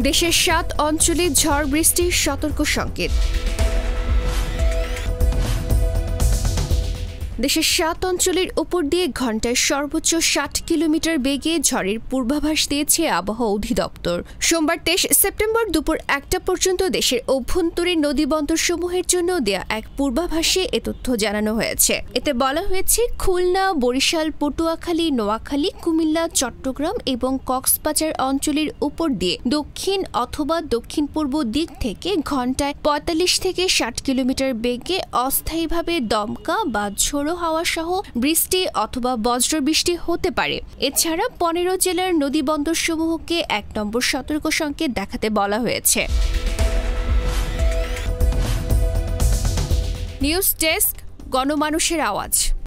দেশের সাত অঞ্চলে ঝড় বৃষ্টির সতর্ক সংকেত। দেশের সাত অঞ্চলের উপর দিয়ে ঘন্টায় সর্বোচ্চ ষাট কিলোমিটার বেগে ঝড়ের পূর্বাভাস দিয়েছে আবহাওয়া অধিদপ্তর। সোমবার তেইশ সেপ্টেম্বর দুপুর একটা পর্যন্ত দেশের অভ্যন্তরীণ নদীবন্দরসমূহের জন্য দেয়া এক পূর্বাভাসে এ তথ্য জানানো হয়েছে। এতে বলা হয়েছে, খুলনা, বরিশাল, পটুয়াখালী, নোয়াখালী, কুমিল্লা, চট্টগ্রাম এবং কক্সবাজার অঞ্চলের উপর দিয়ে দক্ষিণ অথবা দক্ষিণ পূর্ব দিক থেকে ঘন্টায় পঁয়তাল্লিশ থেকে ষাট কিলোমিটার বেগে অস্থায়ীভাবে দমকা বা ঝোড়ো হাওয়া সহ বৃষ্টি অথবা বজ্র বৃষ্টি হতে পারে। এছাড়া পনেরো জেলার নদী বন্দরসমূহকে এক নম্বর সতর্ক সংকেত দেখাতে বলা হয়েছে। নিউজ ডেস্ক, গণমানুষের আওয়াজ।